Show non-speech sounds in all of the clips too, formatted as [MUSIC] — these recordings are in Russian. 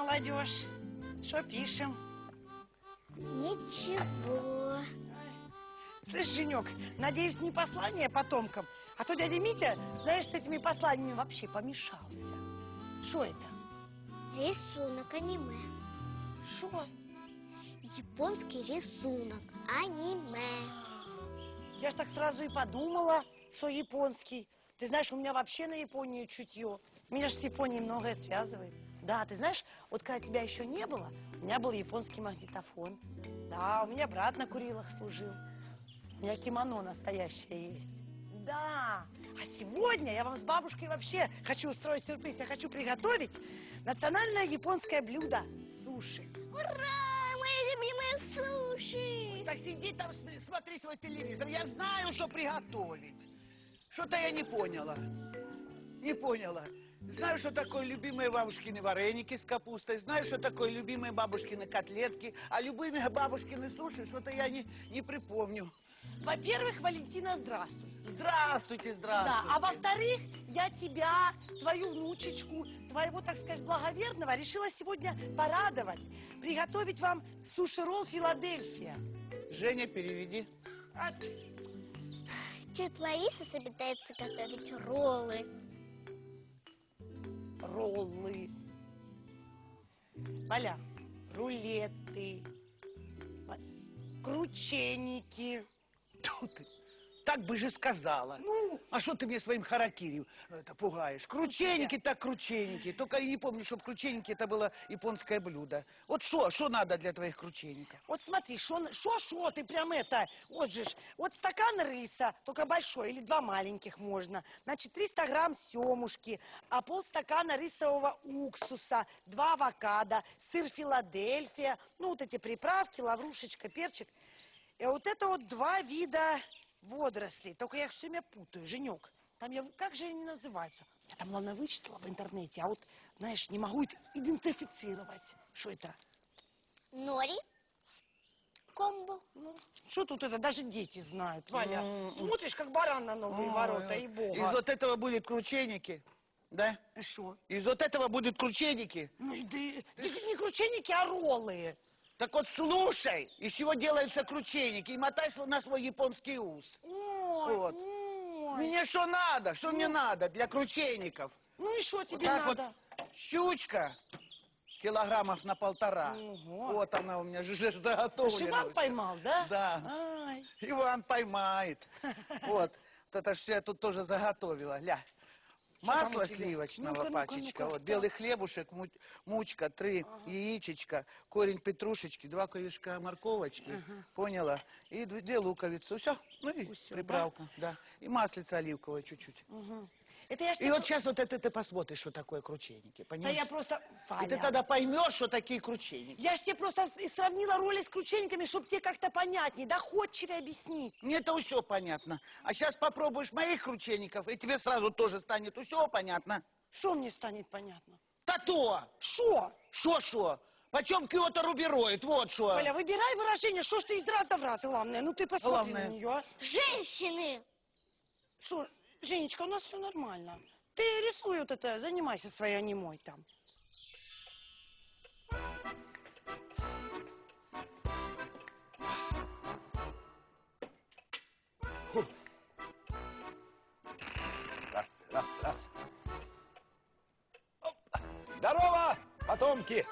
Молодежь. Что пишем? Ничего. Слышь, Женек, надеюсь, не послание потомкам, а то дядя Митя, знаешь, с этими посланиями вообще помешался. Что это? Рисунок аниме. Что? Японский рисунок аниме. Я ж так сразу и подумала, что японский. Ты знаешь, у меня вообще на Японию чутье. Меня же с Японией многое связывает. Да, ты знаешь, вот когда тебя еще не было, у меня был японский магнитофон. Да, у меня брат на Курилах служил. У меня кимоно настоящее есть. Да, а сегодня я вам с бабушкой вообще хочу устроить сюрприз. Я хочу приготовить национальное японское блюдо – суши. Ура! Мои любимые суши! Так сиди там, см- смотри свой телевизор. Я знаю, что приготовить. Что-то я не поняла. Не поняла. Знаю, что такое любимые бабушкины вареники с капустой, знаю, что такое любимые бабушкины котлетки, а любимые бабушкины суши что-то я не, не припомню. Во-первых, Валентина, здравствуйте. Здравствуйте, здравствуйте. Да, а во-вторых, я тебя, твою внучечку, твоего, так сказать, благоверного решила сегодня порадовать, приготовить вам суши-ролл Филадельфия. Женя, переведи. А, Тетя Лариса собирается готовить роллы. Роллы. Валя, рулеты, крученики. Тьфу ты. Так бы же сказала. Ну? а что ты мне своим харакири это пугаешь? Крученики так крученики. Только я не помню, чтобы крученики это было японское блюдо. Вот что, что надо для твоих кручеников? Вот смотри, что-что, ты прям это, вот же ж, вот стакан риса, только большой, или два маленьких можно. Значит, 300 грамм семушки, а полстакана рисового уксуса, два авокадо, сыр Филадельфия, ну, вот эти приправки, лаврушечка, перчик. И вот это вот два вида водорослей. Только я их все время путаю, Женек. Там я, как же они называются? Я там, ладно, вычитала в интернете, а вот, знаешь, не могу идентифицировать. Что это? Нори. Комбо. Ну, что тут это, даже дети знают, Валя. Смотришь, как баран на новые ворота, и бога. Из вот этого будет крученики, да? И Что? Из вот этого будут крученики. Ну, и да, и не крученики, а роллы. Так вот слушай, из чего делаются крученики, и мотай на свой японский ус. Ой, Вот. ой. Мне что надо, что мне надо для кручеников? Ну и что Вот тебе так надо? вот щучка килограммов на полтора. Ого. Вот она у меня же же заготовлена. Иван поймал, да? Да. Ай. Иван поймает. [LAUGHS] Вот. Вот это все я тут тоже заготовила. Ля. Масло сливочного Ну-ка, ну-ка, пачечка. ну-ка. Вот белый хлебушек, му- мучка, три яичечка, корень петрушечки, два корешка морковочки. Поняла? И дв- две луковицы. Все. Ну и Всё, приправка. Да? И маслица оливковое чуть-чуть. Это я И вот сейчас вот это ты посмотришь, что такое крученики. Да Понимаешь? я просто... И Валя, ты тогда поймешь, что такие крученики. Я ж тебе просто с- и сравнила роли с крученниками, чтобы тебе как-то понятнее, доходчивее объяснить. Мне это все понятно. А сейчас попробуешь моих кручеников, и тебе сразу тоже станет все понятно. Что мне станет понятно? Та то! Что? Шо-шо? Почем Киото рубероид? Вот что. Валя, выбирай выражение, что ж ты из раза в раз, главное. Ну ты посмотри Главное. на нее. а. Женщины. Что, Женечка, у нас все нормально. Ты рисуй вот это, занимайся своей анимой там. Раз, раз, раз. Здорово, потомки!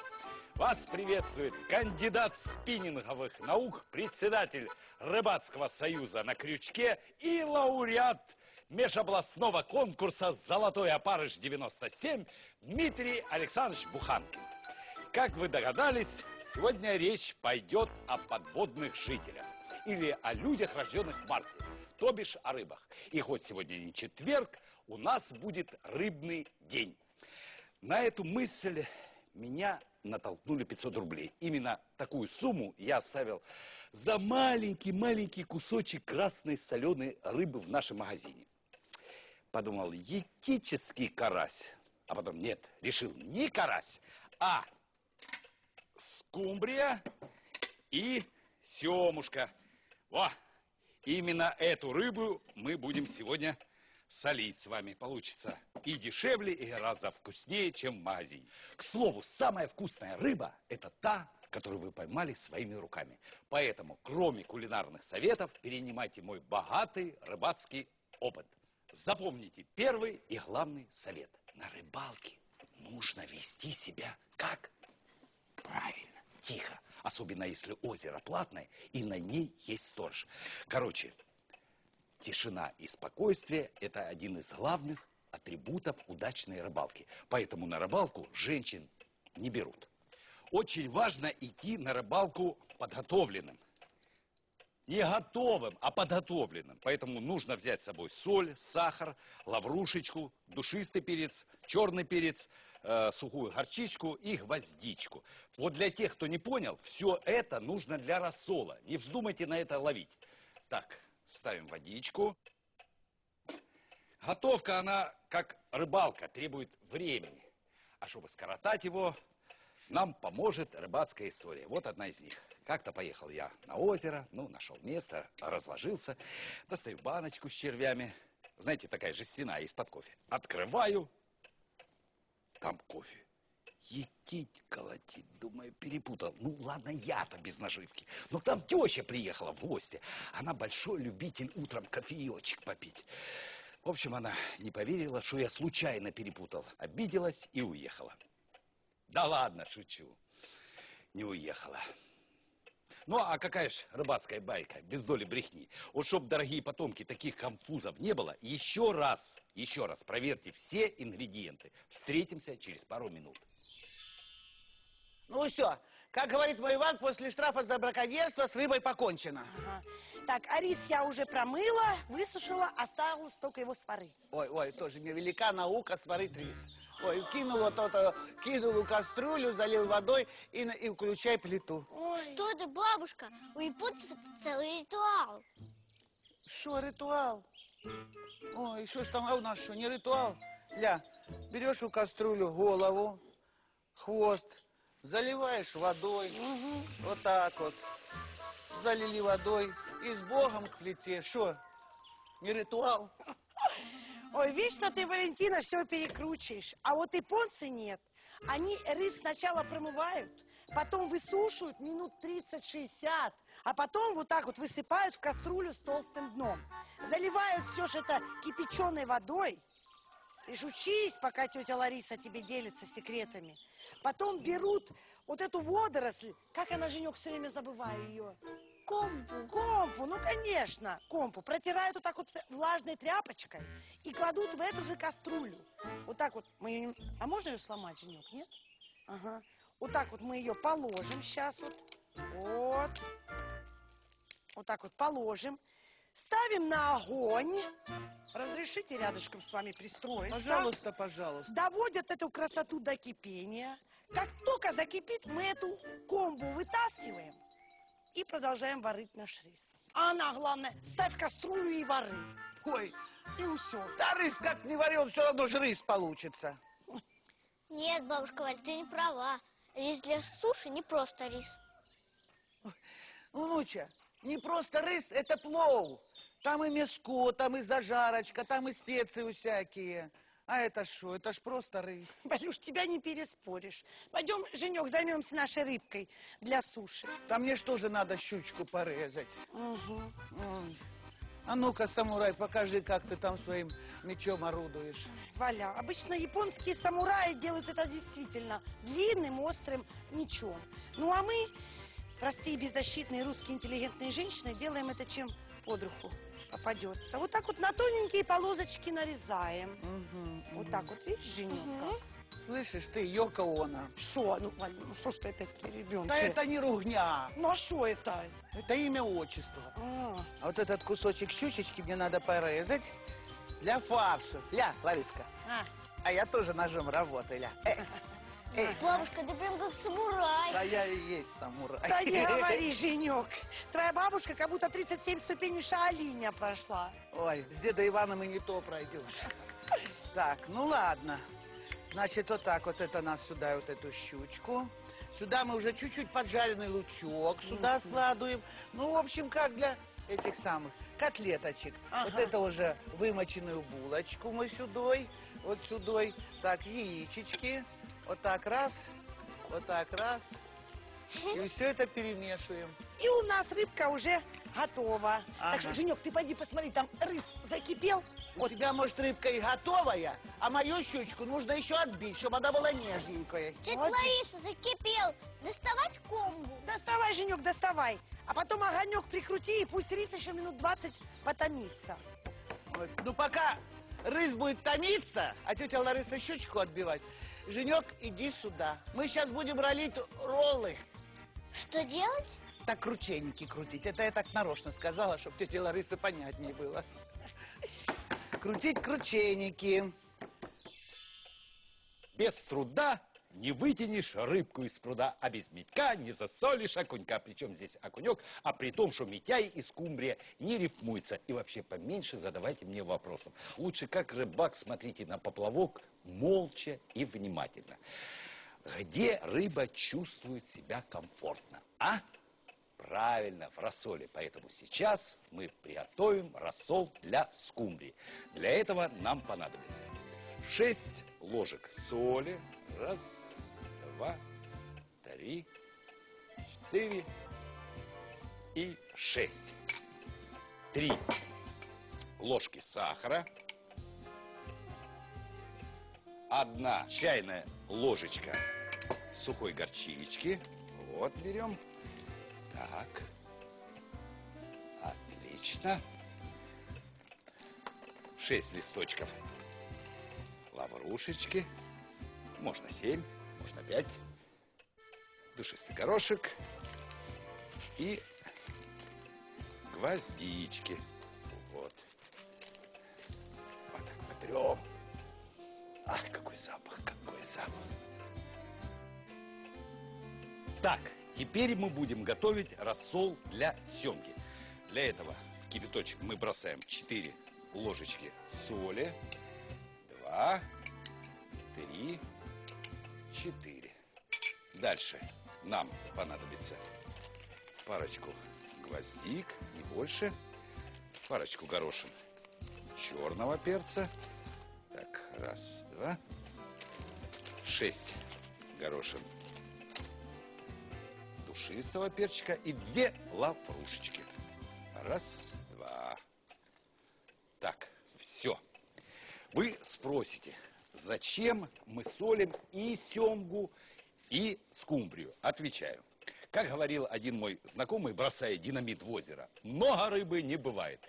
Вас приветствует кандидат спиннинговых наук, председатель Рыбацкого союза на крючке и лауреат межобластного конкурса «Золотой опарыш-97» Дмитрий Александрович Буханкин. Как вы догадались, сегодня речь пойдет о подводных жителях или о людях, рожденных в марте, то бишь о рыбах. И хоть сегодня не четверг, у нас будет рыбный день. На эту мысль меня натолкнули 500 рублей. Именно такую сумму я оставил за маленький-маленький кусочек красной соленой рыбы в нашем магазине. Подумал, етический карась. А потом, нет, решил не карась, а скумбрия и семушка. Во! Именно эту рыбу мы будем сегодня солить с вами. Получится и дешевле, и гораздо вкуснее, чем магазине. К слову, самая вкусная рыба – это та, которую вы поймали своими руками. Поэтому, кроме кулинарных советов, перенимайте мой богатый рыбацкий опыт. Запомните первый и главный совет. На рыбалке нужно вести себя как правильно, тихо. Особенно если озеро платное и на ней есть сторож. Короче, тишина и спокойствие – это один из главных атрибутов удачной рыбалки. Поэтому на рыбалку женщин не берут. Очень важно идти на рыбалку подготовленным. Не готовым, а подготовленным. Поэтому нужно взять с собой соль, сахар, лаврушечку, душистый перец, черный перец, э, сухую горчичку и гвоздичку. Вот для тех, кто не понял, все это нужно для рассола. Не вздумайте на это ловить. Так, ставим водичку. Готовка, она как рыбалка, требует времени. А чтобы скоротать его, нам поможет рыбацкая история. Вот одна из них. Как-то поехал я на озеро, ну, нашел место, разложился, достаю баночку с червями. Знаете, такая жестяная из-под кофе. Открываю, там кофе. Етить, колотить, думаю, перепутал. Ну, ладно, я-то без наживки. Но там теща приехала в гости. Она большой любитель утром кофеечек попить. В общем, она не поверила, что я случайно перепутал. Обиделась и уехала. Да ладно, шучу. Не уехала. Ну, а какая ж рыбацкая байка, без доли брехни. Вот чтоб, дорогие потомки, таких конфузов не было, еще раз, еще раз проверьте все ингредиенты. Встретимся через пару минут. Ну все, как говорит мой Иван, после штрафа за браконьерство с рыбой покончено. Ага. Так, а рис я уже промыла, высушила, осталось только его сварить. Ой, ой, тоже мне велика наука сварить рис. Ой, кинул вот это, кинул кастрюлю, залил водой и, и включай плиту. Ой, Что ты, бабушка? У японцев это целый ритуал. Что, ритуал? Ой, что ж там, а у нас что, не ритуал? Ля, берешь у кастрюлю голову, хвост, заливаешь водой, вот так вот, залили водой и с Богом к плите. Что, не ритуал? Ой, вечно ты, Валентина, все перекручиваешь. А вот японцы нет. Они рис сначала промывают, потом высушивают минут 30-60, а потом вот так вот высыпают в кастрюлю с толстым дном. Заливают все ж это кипяченой водой. Ты ж учись, пока тетя Лариса тебе делится секретами. Потом берут вот эту водоросль, как она, Женек, все время забываю ее. Комбу. Компу, ну конечно, компу. Протирают вот так вот влажной тряпочкой и кладут в эту же кастрюлю. Вот так вот мы ее... не- А можно ее сломать, Женек, нет? Ага. Вот так вот мы ее положим сейчас вот. Вот. Вот так вот положим. Ставим на огонь. Разрешите рядышком с вами пристроиться. Пожалуйста, пожалуйста. Доводят эту красоту до кипения. Как только закипит, мы эту комбу вытаскиваем и продолжаем варить наш рис. А она, главное, ставь кастрюлю и вары. Ой, И все. да рис как не варен, все равно же рис получится. Нет, бабушка Валь, ты не права. Рис для суши не просто рис. Внуча, не просто рис, это плов. Там и мяско, там и зажарочка, там и специи всякие. А это что? Это ж просто рис. [LAUGHS] Валюш, тебя не переспоришь. Пойдем, Женек, займемся нашей рыбкой для суши. Там мне что же надо щучку порезать? Ой. А ну-ка, самурай, покажи, как ты там своим мечом орудуешь. Валя, обычно японские самураи делают это действительно длинным, острым мечом. Ну а мы, простые, беззащитные русские интеллигентные женщины, делаем это чем под руку попадется. Вот так вот на тоненькие полосочки нарезаем. Мгм, Вот так вот, видишь, Женек, как? Слышишь, ты Йоко Оно. Шо? Ну, Валь, ну что ж ты опять при ребенке? Да это не ругня, Ну а что это? это имя отчество. А, А вот этот кусочек щучечки мне надо порезать для фарша. Ля, Лариска, а. а я тоже ножом работаю, ля. Эц. [LAUGHS] Бабушка, ты прям как самурай. Да я и есть самурай. Да не [LAUGHS] говори, Женек. Твоя бабушка как будто 37 ступеней Шаолиня прошла. Ой, с деда Иваном и не то пройдешь. Так, ну ладно. Значит, вот так вот это нас сюда, вот эту щучку. Сюда мы уже чуть-чуть поджаренный лучок сюда складываем. Ну, в общем, как для этих самых котлеточек. Ага. Вот это уже вымоченную булочку мы сюдой, вот сюдой. Так, яичечки. Вот так раз, вот так раз. И все это перемешиваем. И у нас рыбка уже готова. Ага. Так что, Женек, ты пойди посмотри, там рис закипел. У тебя, может, рыбка и готовая, а мою щучку нужно еще отбить, чтобы она была нежненькая. Тетя Вот. Лариса закипел. Доставать комбу. Доставай, Женек, доставай. А потом огонек прикрути, и пусть рис еще минут 20 потомится. Вот. Ну, пока рыс будет томиться, а тетя Лариса щучку отбивать, Женек, иди сюда. Мы сейчас будем ролить роллы. Что делать? Так крученики крутить. Это я так нарочно сказала, чтобы тете Ларисе понятнее было. Крутить крученики. Без труда не вытянешь рыбку из пруда, а без медька не засолишь окунька. Причем здесь окунек, а при том, что Митяй и скумбрия не рифмуются. И вообще поменьше задавайте мне вопросов. Лучше как рыбак смотрите на поплавок молча и внимательно. Где рыба чувствует себя комфортно, а? Правильно, в рассоле. Поэтому сейчас мы приготовим рассол для скумбрии. Для этого нам понадобится 6 ложек соли. Раз, два, три, четыре и шесть. Три ложки сахара. Одна чайная ложечка сухой горчички. Вот берем. Так. Отлично. Шесть листочков лаврушечки. Можно семь, можно пять. Душистый горошек. И гвоздички. Вот. Вот так потрем. Ах, какой запах, какой запах. Так, теперь мы будем готовить рассол для семги. Для этого в кипяточек мы бросаем 4 ложечки соли, 2, 3, 4. Дальше нам понадобится парочку гвоздик, не больше, парочку горошин черного перца. Так, раз, два, шесть горошин душистого перчика и две лаврушечки. Раз, два. Так, все. Вы спросите, зачем мы солим и семгу, и скумбрию? Отвечаю. Как говорил один мой знакомый, бросая динамит в озеро, много рыбы не бывает.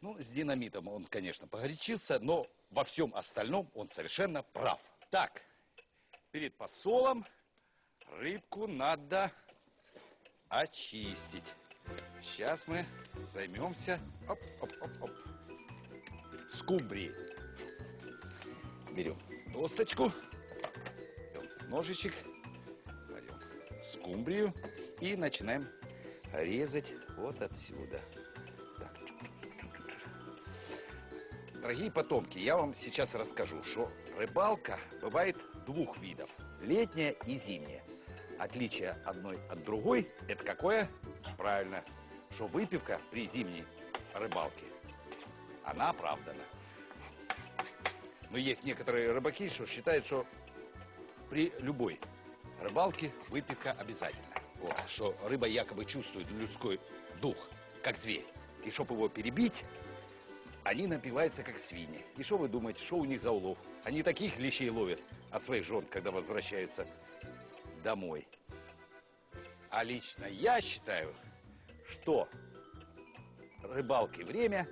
Ну, с динамитом он, конечно, погорячился, но во всем остальном он совершенно прав. Так, перед посолом рыбку надо очистить. Сейчас мы займемся оп, оп, оп, оп, скумбрией. Берем досточку, берем ножичек, кладем скумбрию и начинаем резать вот отсюда. Так. Дорогие потомки, я вам сейчас расскажу, что рыбалка бывает двух видов. Летняя и зимняя. Отличие одной от другой – это какое? Правильно, что выпивка при зимней рыбалке, она оправдана. Но есть некоторые рыбаки, что считают, что при любой рыбалке выпивка обязательно. Вот, что рыба якобы чувствует людской дух, как зверь. И чтобы его перебить, они напиваются, как свиньи. И что вы думаете, что у них за улов? Они таких лещей ловят от своих жен, когда возвращаются домой. А лично я считаю, что рыбалки время,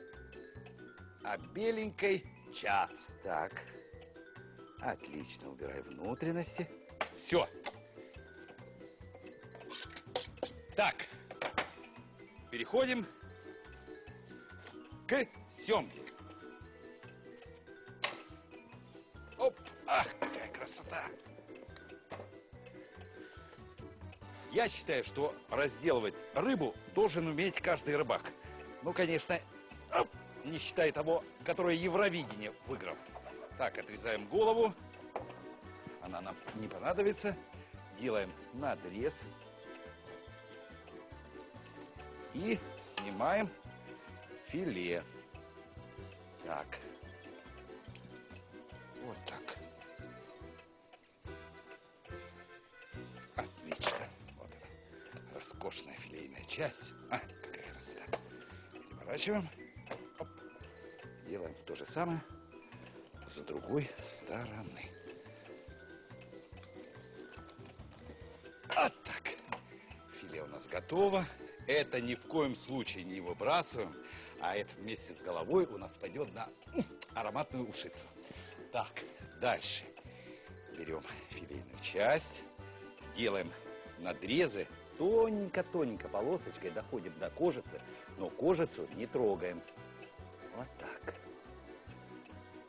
а беленькой час. Так, отлично, убирай внутренности. Все. Так, переходим к семге. Я считаю, что разделывать рыбу должен уметь каждый рыбак. Ну, конечно, не считая того, который Евровидение выиграл. Так, отрезаем голову. Она нам не понадобится. Делаем надрез. И снимаем филе. Так. Роскошная филейная часть. А, какая красота. Переворачиваем. Оп. Делаем то же самое с другой стороны. Вот так. Филе у нас готово. Это ни в коем случае не выбрасываем, а это вместе с головой у нас пойдет на ароматную ушицу. Так, дальше. Берем филейную часть, делаем надрезы, тоненько-тоненько полосочкой доходим до кожицы, но кожицу не трогаем. Вот так.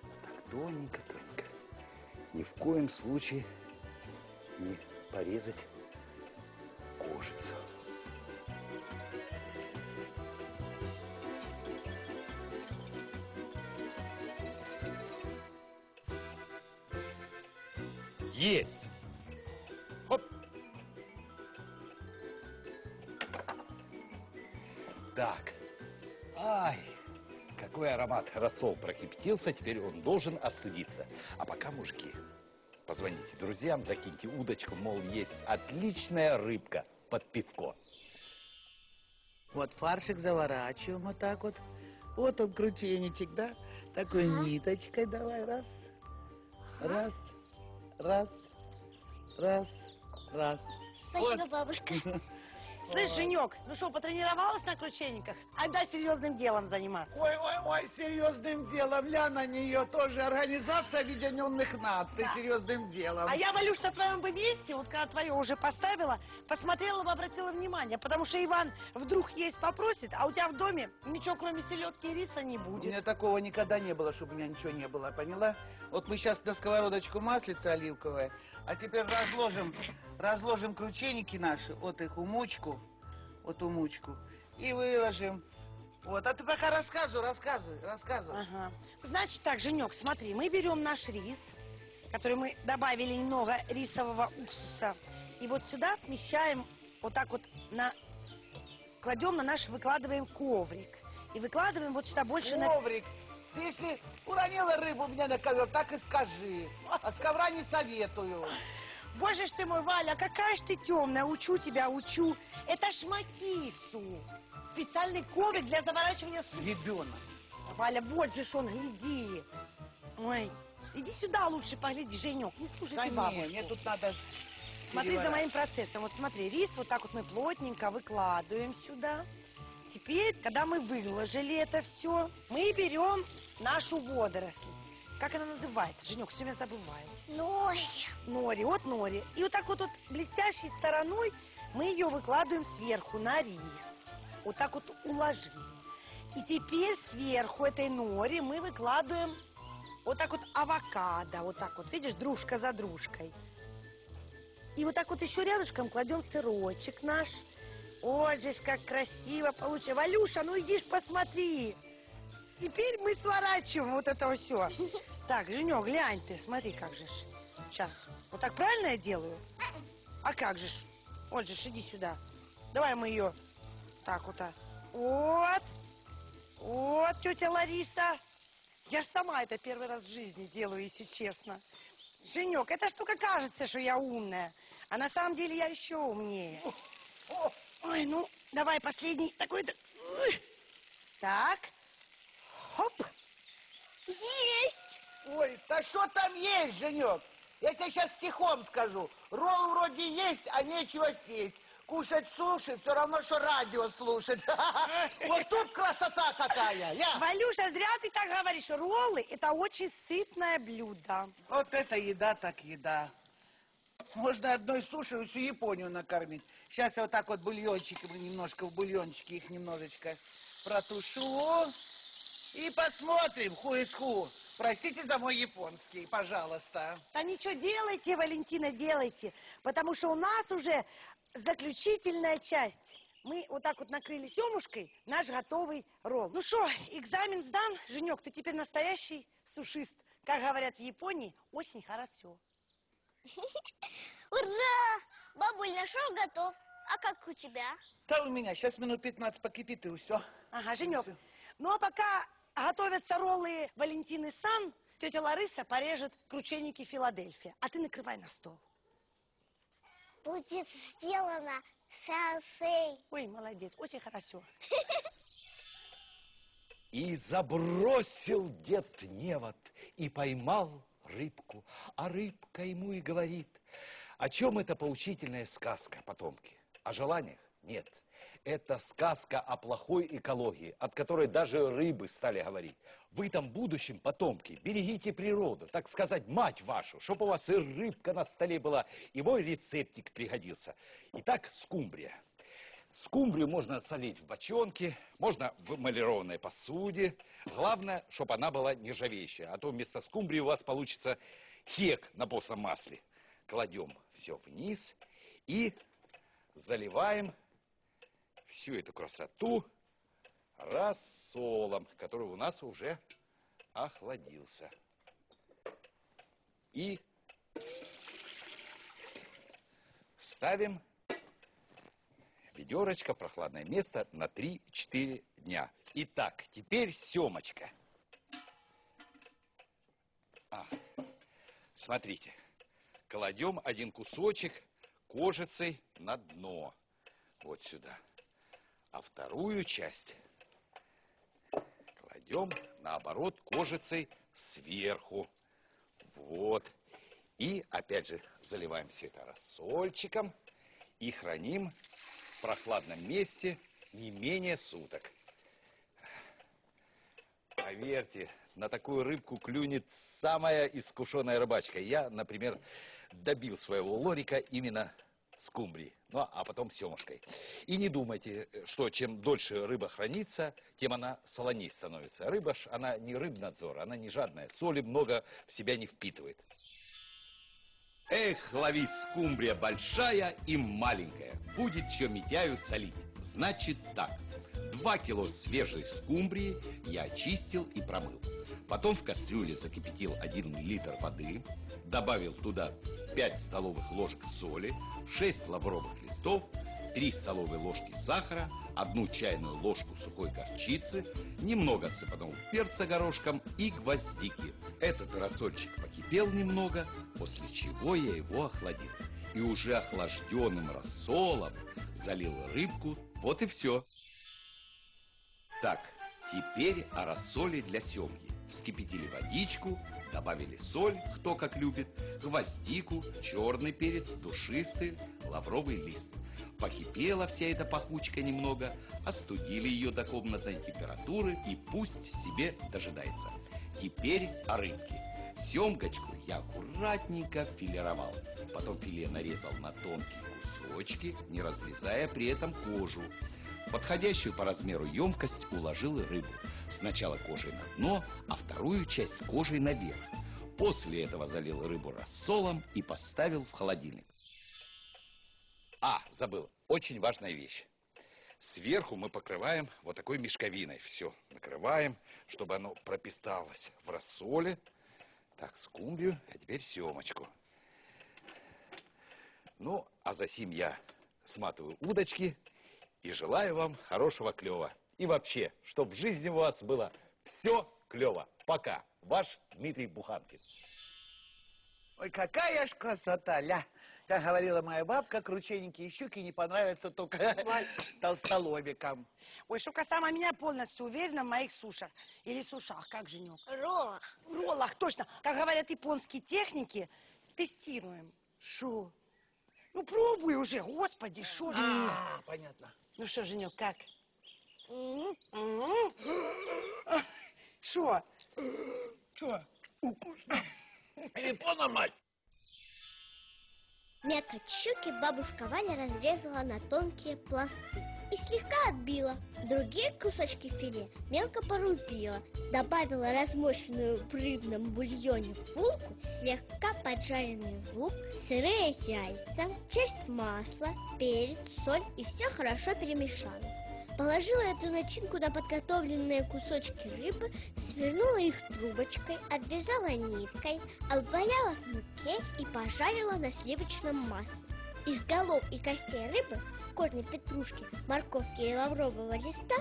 Вот так, тоненько-тоненько. Ни в коем случае не порезать кожицу. Рассол прокипятился, теперь он должен остудиться. А пока, мужики, позвоните друзьям, закиньте удочку, мол, есть отличная рыбка под пивко. Вот фаршик заворачиваем вот так вот. Вот он крутенечек, да? Такой ниточкой давай, раз. Раз, раз, раз, раз. Спасибо, Вот. бабушка. [LAUGHS] Слышь, Женек, ну что, потренировалась на крученниках? Айда серьезным делом заниматься. Ой, ой, ой, серьезным делом. Ля на нее тоже Организация Объединенных Наций. Серьезным делом. А я, Валюш, на твоем бы месте, вот когда твое уже поставила, посмотрела бы, обратила внимание, потому что Иван вдруг есть попросит, а у тебя в доме ничего кроме селедки и риса не У будет. меня такого никогда не было, чтобы у меня ничего не было, поняла? Вот мы сейчас на сковородочку маслица оливковое, а теперь разложим, разложим крученики наши, вот их умочку, вот умочку, и выложим. Вот, а ты пока рассказывай, рассказывай, рассказывай. Ага. Значит так, Женек, смотри, мы берем наш рис, который мы добавили немного рисового уксуса, и вот сюда смещаем вот так вот на... Кладем на наш, выкладываем коврик. И выкладываем вот сюда больше на... Коврик, ты если уронила рыбу у меня на ковер, так и скажи. А с ковра не советую. Боже ж ты мой, Валя, какая ж ты темная, учу тебя, учу. Это ж макису. Специальный коврик для заворачивания супа. Ребенок. Валя, вот же ж он, гляди. Ой, иди сюда лучше погляди, Женек, не слушай Да ты не, бабушку. мне тут надо... Смотри за переворачивать. моим процессом. Вот смотри, рис вот так вот мы плотненько выкладываем сюда. Теперь, когда мы выложили это все, мы берем нашу водоросль. Как она называется? Женек, все время забываю. Ной. Нори, вот нори. И вот так вот, вот блестящей стороной мы ее выкладываем сверху на рис. Вот так вот уложили. И теперь сверху этой нори мы выкладываем вот так вот авокадо. Вот так вот, видишь, дружка за дружкой. И вот так вот еще рядышком кладем сырочек наш. Вот же как красиво получилось. Валюша, ну иди ж посмотри. Теперь мы сворачиваем вот это все. Так, Женек, глянь ты, смотри, как же. Сейчас. Вот так правильно я делаю? А как же? Вот же иди сюда. Давай мы ее так вот так. Вот. Вот, тетя Лариса. Я ж сама это первый раз в жизни делаю, если честно. Женек, это штука кажется, что я умная. А на самом деле я еще умнее. Ой, ну, давай последний такой-то. Так. Хоп. Есть. Ой, да что там есть, Женек? Я тебе сейчас стихом скажу. Ролл вроде есть, а нечего съесть. Кушать суши все равно, что радио слушать. [LAUGHS] Вот тут красота какая. Я. Валюша, зря ты так говоришь. Роллы – это очень сытное блюдо. Вот это еда так еда. Можно одной суши всю Японию накормить. Сейчас я вот так вот бульончиком немножко в бульончике их немножечко протушу. И посмотрим, ху из ху. Простите за мой японский, пожалуйста. Да ничего, делайте, Валентина, делайте. Потому что у нас уже заключительная часть. Мы вот так вот накрыли семушкой наш готовый ролл. Ну что, экзамен сдан? Женек, ты теперь настоящий сушист. Как говорят в Японии, осень хорошо. [LAUGHS] Ура! Бабуль, наш ролл готов. А как у тебя? Да у меня сейчас минут 15 покипит и все. Ага, Женек. Ну а пока готовятся роллы Валентины Сан, тетя Лариса порежет крученики Филадельфия. А ты накрывай на стол. Будет сделано салфей. Ой, молодец, очень хорошо. И забросил дед невод и поймал рыбку. А рыбка ему и говорит, о чем эта поучительная сказка, потомки? О желаниях? Нет. Это сказка о плохой экологии, от которой даже рыбы стали говорить. Вы там будущем, потомки, берегите природу, так сказать, мать вашу, чтобы у вас и рыбка на столе была, и мой рецептик пригодился. Итак, скумбрия. Скумбрию можно солить в бочонке, можно в эмалированной посуде. Главное, чтобы она была нержавеющая, а то вместо скумбрии у вас получится хек на постном масле. Кладем все вниз и заливаем всю эту красоту рассолом, который у нас уже охладился. И ставим ведерочко, прохладное место на 3-4 дня. Итак, теперь семочка. А, смотрите, кладем один кусочек кожицей на дно. Вот сюда. А вторую часть кладем наоборот кожицей сверху. Вот. И опять же заливаем все это рассольчиком и храним в прохладном месте не менее суток. Поверьте, на такую рыбку клюнет самая искушенная рыбачка. Я, например, добил своего лорика именно скумбрии, ну а потом семушкой. И не думайте, что чем дольше рыба хранится, тем она солоней становится. Рыба ж, она не рыбнадзор, она не жадная, соли много в себя не впитывает. Эх, лови скумбрия большая и маленькая. Будет чем митяю солить. Значит так. Два кило свежей скумбрии я очистил и промыл. Потом в кастрюле закипятил 1 литр воды, добавил туда 5 столовых ложек соли, 6 лавровых листов, 3 столовые ложки сахара, 1 чайную ложку сухой горчицы, немного сыпаного перца горошком и гвоздики. Этот рассольчик покипел немного, после чего я его охладил. И уже охлажденным рассолом залил рыбку. Вот и все. Так, теперь о рассоле для семги. Вскипятили водичку, добавили соль, кто как любит, гвоздику, черный перец, душистый, лавровый лист. Покипела вся эта пахучка немного, остудили ее до комнатной температуры и пусть себе дожидается. Теперь о рыбке. Семгочку я аккуратненько филировал. Потом филе нарезал на тонкие кусочки, не разрезая при этом кожу. Подходящую по размеру емкость уложил рыбу. Сначала кожей на дно, а вторую часть кожей наверх. После этого залил рыбу рассолом и поставил в холодильник. А, забыл, очень важная вещь. Сверху мы покрываем вот такой мешковиной. Все, накрываем, чтобы оно пропиталось в рассоле. Так, скумбрию, а теперь семочку. Ну, а за сим я сматываю удочки и желаю вам хорошего клева. И вообще, чтобы в жизни у вас было все клево. Пока. Ваш Дмитрий Буханкин. Ой, какая ж красота, ля. Как говорила моя бабка, крученики и щуки не понравятся только [LAUGHS] толстолобикам. Ой, Шука сама меня полностью уверена в моих сушах. Или сушах, как, Женек? Роллах. В роллах, точно. Как говорят японские техники, тестируем. Шо? Ну, пробуй уже, господи, шо же. А, понятно. Ну что, Женек, как? Шо? Чё? Вкусно. Перепона, мать. Мякоть щуки бабушка Валя разрезала на тонкие пласты и слегка отбила. Другие кусочки филе мелко порубила, добавила размоченную в рыбном бульоне булку, слегка поджаренный лук, сырые яйца, часть масла, перец, соль и все хорошо перемешала. Положила эту начинку на подготовленные кусочки рыбы, свернула их трубочкой, обвязала ниткой, обваляла в муке и пожарила на сливочном масле. Из голов и костей рыбы, корня петрушки, морковки и лаврового листа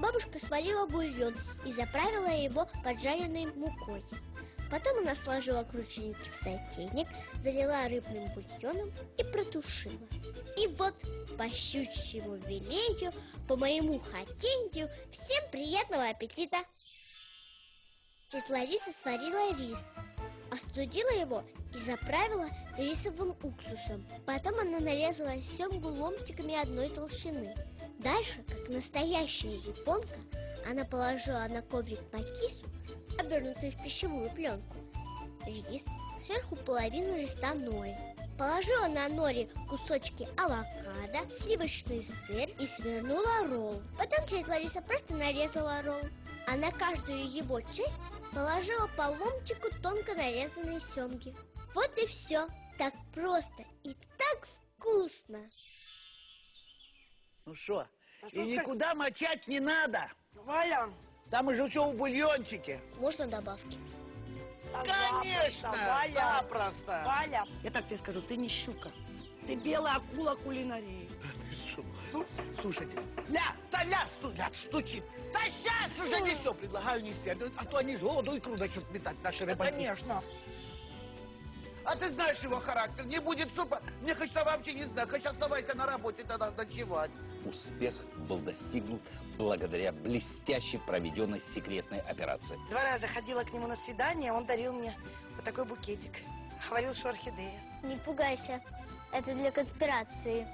Бабушка сварила бульон и заправила его поджаренной мукой. Потом она сложила крученики в сотейник, залила рыбным бульоном и протушила. И вот, по щучьему велению, по моему хотению, всем приятного аппетита! Тетя Лариса сварила рис, остудила его и заправила рисовым уксусом. Потом она нарезала семгу ломтиками одной толщины. Дальше, как настоящая японка, она положила на коврик макису, обернутую в пищевую пленку, рис, сверху половину листа нори. Положила на нори кусочки авокадо, сливочный сыр и свернула ролл. Потом тетя Лариса просто нарезала ролл, а на каждую его часть положила по ломтику тонко нарезанной семги. Вот и все. Так просто и так вкусно. Ну что, А и что никуда мочать не надо. Валя, Там уже все в бульончике. Можно добавки? да Конечно, запросто, Валя. запросто. Валя, я так тебе скажу, ты не щука. Ты белая акула кулинарии. Ну, слушайте, ля, да ля, сту, ля, стучит. Да сейчас уже не все предлагаю нести, а то- а то они с голоду икру начнут метать наши Да, рыбаки. конечно. А ты знаешь его характер, не будет супа, мне хоть что вообще не знаю, хоть оставайся на работе тогда ночевать. Успех был достигнут благодаря блестяще проведенной секретной операции. Два раза ходила к нему на свидание, он дарил мне вот такой букетик. Говорил, что орхидея. Не пугайся, это для конспирации.